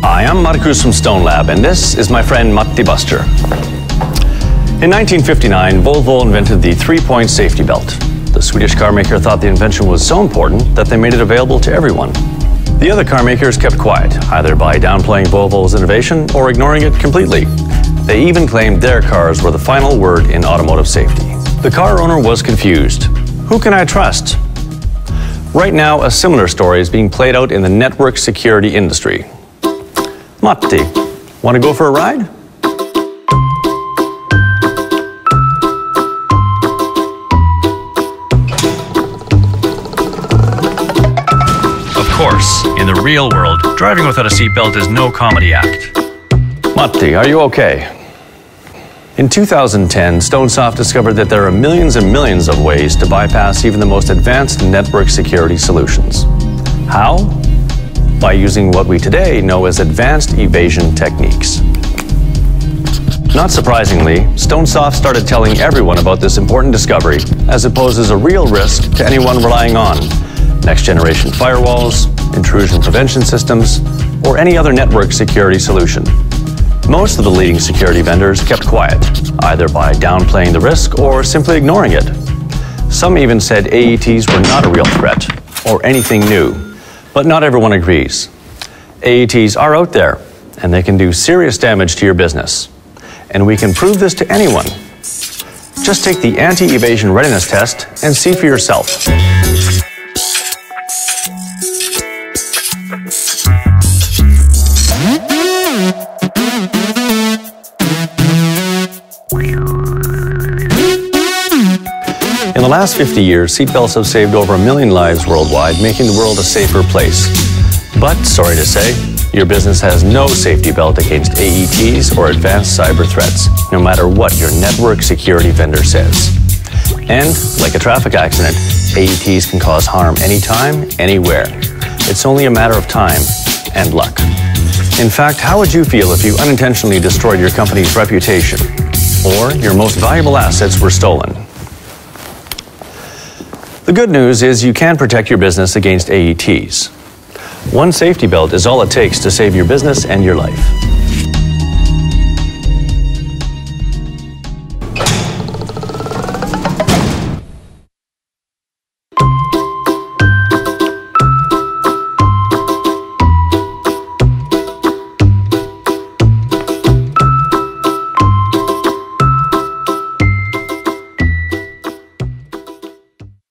Hi, I'm Marcus from Stone Lab, and this is my friend Matti Buster. In 1959, Volvo invented the three-point safety belt. The Swedish car maker thought the invention was so important that they made it available to everyone. The other car makers kept quiet, either by downplaying Volvo's innovation or ignoring it completely. They even claimed their cars were the final word in automotive safety. The car owner was confused. Who can I trust? Right now, a similar story is being played out in the network security industry. Matti, want to go for a ride? Of course, in the real world, driving without a seatbelt is no comedy act. Matti, are you okay? In 2010, Stonesoft discovered that there are millions and millions of ways to bypass even the most advanced network security solutions. How? By using what we today know as advanced evasion techniques. Not surprisingly, Stonesoft started telling everyone about this important discovery as it poses a real risk to anyone relying on next generation firewalls, intrusion prevention systems, or any other network security solution. Most of the leading security vendors kept quiet, either by downplaying the risk or simply ignoring it. Some even said AETs were not a real threat or anything new, but not everyone agrees. AETs are out there, and they can do serious damage to your business. And we can prove this to anyone. Just take the anti-evasion readiness test and see for yourself. In the last 50 years, seatbelts have saved over a million lives worldwide, making the world a safer place. But, sorry to say, your business has no safety belt against AETs or advanced cyber threats, no matter what your network security vendor says. And, like a traffic accident, AETs can cause harm anytime, anywhere. It's only a matter of time and luck. In fact, how would you feel if you unintentionally destroyed your company's reputation or your most valuable assets were stolen? The good news is you can protect your business against AETs. One safety belt is all it takes to save your business and your life.